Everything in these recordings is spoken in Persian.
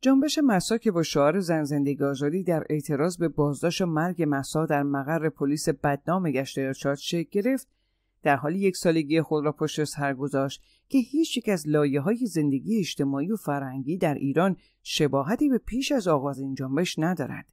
جنبش مسا که با شعار زن زندگی آزادی در اعتراض به بازداشت مرگ مسا در مقر پلیس بدنام گشت ارشاد شکل گرفت در حال یک سالگی خود را پشت سر گذاشت که هیچ یک از لایه های زندگی اجتماعی و فرهنگی در ایران شباهتی به پیش از آغاز این جنبش ندارد.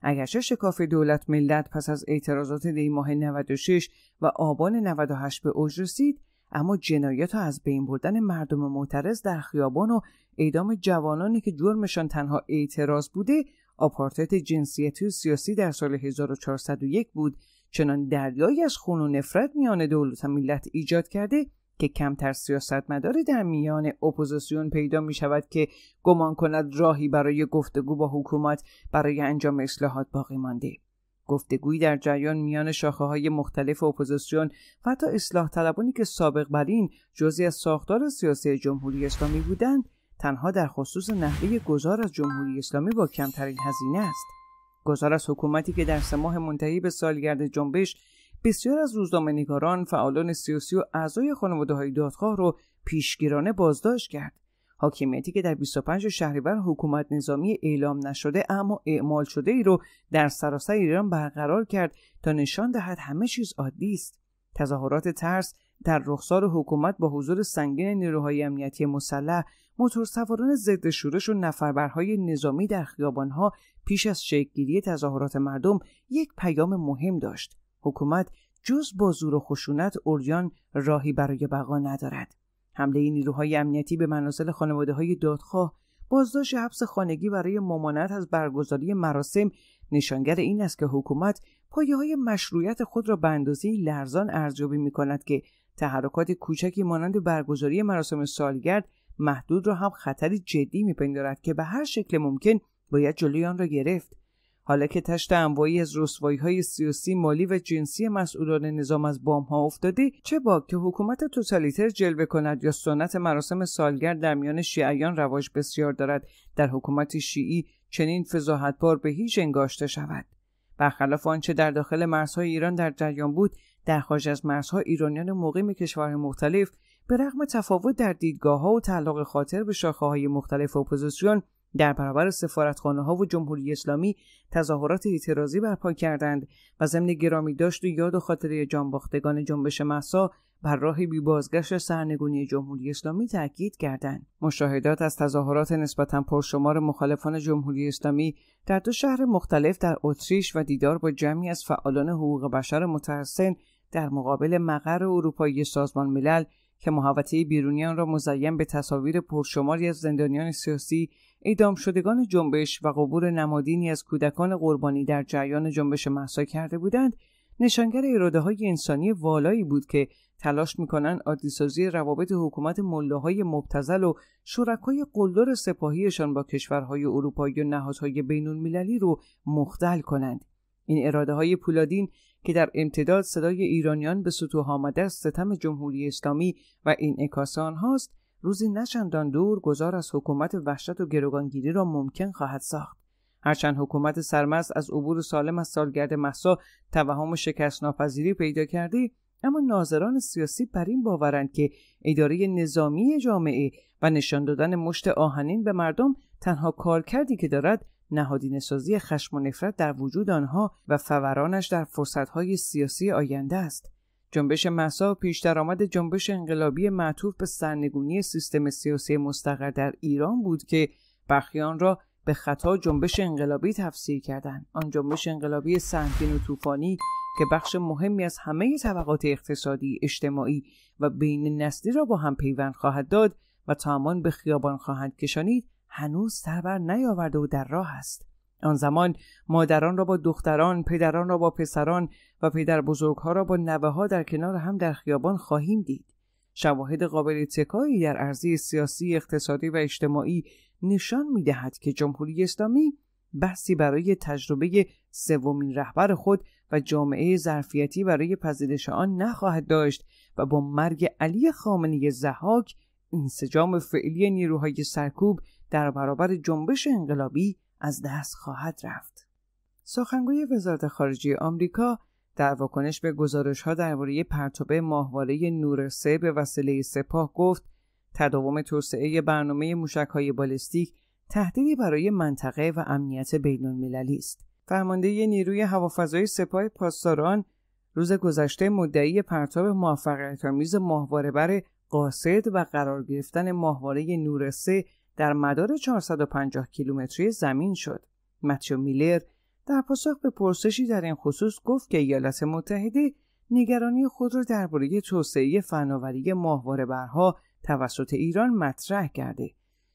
اگرچه شکاف دولت ملت پس از اعتراضات دی ماه 96 و آبان 98 به اوج رسید اما جنایت و از بین بردن مردم معترض در خیابان و اعدام جوانانی که جرمشان تنها اعتراض بوده آپارتایت جنسیتی و سیاسی در سال 1401 بود چنان دریایی از خون و نفرت میان دولت و ملت ایجاد کرده که کمتر سیاستمداری در میان اپوزیسیون پیدا می شود که گمان کند راهی برای گفتگو با حکومت برای انجام اصلاحات باقی مانده. گفتگویی در جریان میان شاخه های مختلف اپوزیسیون و حتی اصلاح طلبانی که سابق بر این جزی از ساختار سیاسی جمهوری اسلامی بودند تنها در خصوص نحوه گذار از جمهوری اسلامی با کمترین هزینه است. گذار از حکومتی که در سه ماه منتهی به سالگرد جنبش بسیار از روزنامه نگاران، فعالان سیاسی و اعضای خانواده های دادخواه را پیشگیرانه بازداشت کرد. حاکمیتی که در 25 شهریور حکومت نظامی اعلام نشده اما اعمال شده ای رو در سراسر ایران برقرار کرد تا نشان دهد همه چیز عادی است. تظاهرات ترس در رخسار حکومت با حضور سنگین نیروهای امنیتی مسلح موتورسواران ضد شورش و نفربرهای نظامی در خیابانها پیش از شکلگیری تظاهرات مردم یک پیام مهم داشت حکومت جز با زور و خشونت اوریان راهی برای بقا ندارد حمله نیروهای امنیتی به منازل خانواده های دادخواه بازداشت حبس خانگی برای ممانعت از برگزاری مراسم نشانگر این است که حکومت پایه های مشروعیت خود را به اندازه لرزان ارزیابی می کند که تحرکات کوچکی مانند برگزاری مراسم سالگرد محدود را هم خطری جدی میپندارد که به هر شکل ممکن باید جلوی آن را گرفت. حالا که تشت انواعی از رسوایی های سیاسی مالی و جنسی مسئولان نظام از بام ها افتاده چه با که حکومت توتالیتر جلوه کند یا سنت مراسم سالگرد در میان شیعیان رواج بسیار دارد در حکومت شیعی چنین فضاحتبار به هیچ انگاشته شود. برخلاف آنچه در داخل مرزهای ایران در جریان بود در خارج از مرزها ایرانیان مقیم کشورهای مختلف به رغم تفاوت در دیدگاه ها و تعلق خاطر به شاخه های مختلف اپوزیسیون در برابر سفارتخانه های جمهوری اسلامی تظاهرات اعتراضی برپا کردند و ضمن گرامی داشت و یاد و خاطره جانباختگان جنبش مهسا بر راه بی بازگشت سرنگونی جمهوری اسلامی تاکید کردند. مشاهدات از تظاهرات نسبتا پرشمار مخالفان جمهوری اسلامی در دو شهر مختلف در اتریش و دیدار با جمعی از فعالان حقوق بشر متحسن در مقابل مقر اروپایی سازمان ملل که محوطه بیرونیان را مزین به تصاویر پرشماری از زندانیان سیاسی اعدام شدگان جنبش و قبور نمادینی از کودکان قربانی در جریان جنبش محسا کرده بودند نشانگر اراده های انسانی والایی بود که تلاش می‌کنند عادیسازی روابط حکومت های مبتزل و شرکای قلدر سپاهیشان با کشورهای اروپایی و نهادهای بین المللی رو مختل کنند. این اراده های پولادین که در امتداد صدای ایرانیان به سطوح آمده ستم جمهوری اسلامی و این اکاسان هاست روزی نچندان دور گذار از حکومت وحشت و گروگانگیری را ممکن خواهد ساخت. هرچند حکومت سرمست از عبور سالم از سالگرد محسا توهم و شکست ناپذیری پیدا کرده اما ناظران سیاسی بر این باورند که اداره نظامی جامعه و نشان دادن مشت آهنین به مردم تنها کارکردی که دارد نهادین سازی خشم و نفرت در وجود آنها و فورانش در فرصتهای سیاسی آینده است. جنبش مسا پیش درآمد جنبش انقلابی معطوف به سرنگونی سیستم سیاسی مستقر در ایران بود که برخیان را به خطا جنبش انقلابی تفسیر کردند. آن جنبش انقلابی سنگین و طوفانی که بخش مهمی از همه طبقات اقتصادی اجتماعی و بین نسلی را با هم پیوند خواهد داد و تامان به خیابان خواهند کشانید هنوز سربر نیاورده و در راه است. آن زمان مادران را با دختران پدران را با پسران و پدر بزرگها را با نوه ها در کنار هم در خیابان خواهیم دید. شواهد قابل تکایی در ارزی سیاسی اقتصادی و اجتماعی نشان می دهد که جمهوری اسلامی بحثی برای تجربه سومین رهبر خود و جامعه ظرفیتی برای پذیرش آن نخواهد داشت و با مرگ علی خامنه زهاک انسجام فعلی نیروهای سرکوب در برابر جنبش انقلابی از دست خواهد رفت. سخنگوی وزارت خارجه آمریکا در واکنش به گزارش ها درباره پرتابه ماهواره نور سه به وسیله سپاه گفت تداوم توسعه برنامه موشک های بالستیک تهدیدی برای منطقه و امنیت بین المللی است. فرمانده نیروی هوافضای سپاه پاسداران روز گذشته مدعی پرتاب موفقیت‌آمیز ماهواره بر قاصد و قرار گرفتن ماهواره نور سه در مدار 450 کیلومتری زمین شد. متیو میلر در پاسخ به پرسشی در این خصوص گفت که ایالات متحده نگرانی خود را درباره توسعه فناوری ماهواره برها توسط ایران مطرح کرده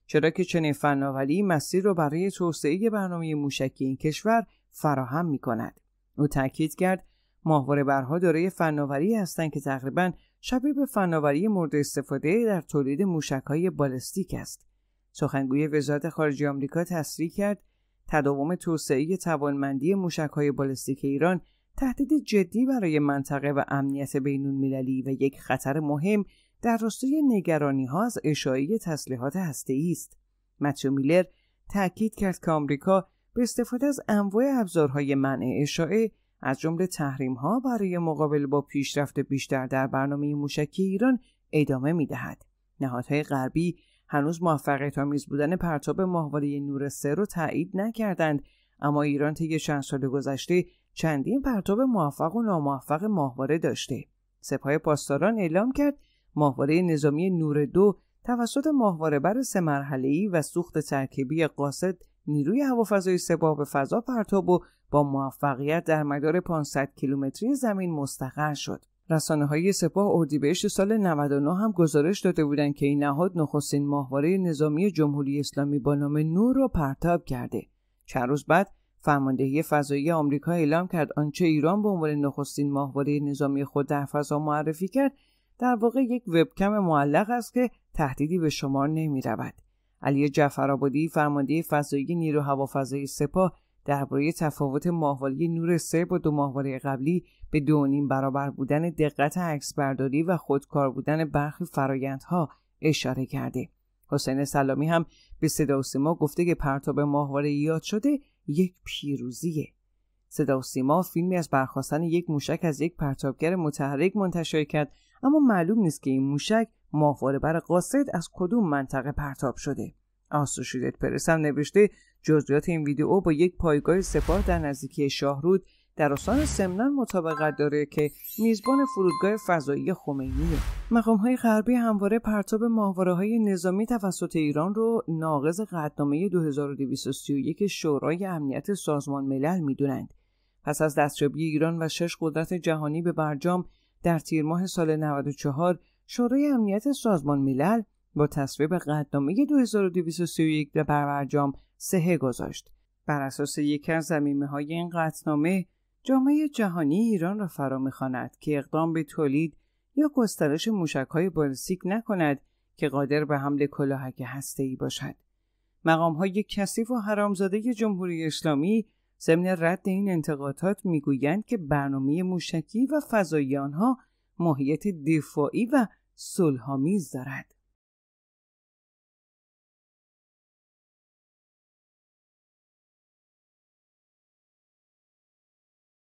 چرا که چنین فناوری مسیر را برای توسعه برنامه موشکی این کشور فراهم می کند. او تاکید کرد ماهواره برها دارای فناوری هستند که تقریبا شبیه به فناوری مورد استفاده در تولید موشکهای بالستیک است. سخنگوی وزارت خارجه آمریکا تصریح کرد تداوم توسعه توانمندی موشکهای بالستیک ایران تهدید جدی برای منطقه و امنیت بین المللی و یک خطر مهم در راستای نگرانی ها از اشاعه تسلیحات هسته است. متیو میلر تاکید کرد که آمریکا به استفاده از انواع ابزارهای منع اشاعه از جمله تحریم ها برای مقابله با پیشرفت بیشتر در برنامه موشکی ایران ادامه می دهد. نهادهای غربی هنوز موفقیت آمیز بودن پرتاب ماهواره نور سه رو تایید نکردند اما ایران طی چند سال گذشته چندین پرتاب موفق و ناموفق ماهواره داشته سپاه پاسداران اعلام کرد ماهواره نظامی نور دو توسط ماهواره بر سه مرحله‌ای و سوخت ترکیبی قاصد نیروی هوافضای سپاه به فضا پرتاب و با موفقیت در مدار 500 کیلومتری زمین مستقر شد. رسانه های سپاه اردیبهشت سال 99 هم گزارش داده بودند که این نهاد نخستین ماهواره نظامی جمهوری اسلامی با نام نور را پرتاب کرده. چند روز بعد فرماندهی فضایی آمریکا اعلام کرد آنچه ایران به عنوان نخستین ماهواره نظامی خود در فضا معرفی کرد در واقع یک وبکم معلق است که تهدیدی به شمار نمی رود. علی جعفرآبادی فرمانده فضایی نیرو هوافضایی سپاه درباره تفاوت ماهواره نور سه با دو ماهواره قبلی به دو نیم برابر بودن دقت عکسبرداری و خودکار بودن برخی فرایندها اشاره کرده. حسین سلامی هم به صدا و سیما گفته که پرتاب ماهواره یاد شده یک پیروزیه. صدا و سیما فیلمی از برخواستن یک موشک از یک پرتابگر متحرک منتشر کرد اما معلوم نیست که این موشک ماهواره بر قاصد از کدوم منطقه پرتاب شده. آسوشیدت پرس هم نوشته جزئیات این ویدیو با یک پایگاه سپاه در نزدیکی شاهرود در استان سمنان مطابقت داره که میزبان فرودگاه فضایی خمینیه مقام های غربی همواره پرتاب ماهواره های نظامی توسط ایران رو ناقض قدنامه 2231 شورای امنیت سازمان ملل می‌دونند. پس از دستیابی ایران و شش قدرت جهانی به برجام در تیر ماه سال 94 شورای امنیت سازمان ملل با تصویب قدنامه 2231 به برجام سهه گذاشت بر اساس یکی از زمینه های این قطنامه جامعه جهانی ایران را فرا می‌خواند که اقدام به تولید یا گسترش های بالستیک نکند که قادر به حمل کلاهک ای باشد. مقام های کثیف و حرامزاده جمهوری اسلامی ضمن رد این انتقادات می‌گویند که برنامه موشکی و فضایی آنها ماهیت دفاعی و صلحآمیز دارد.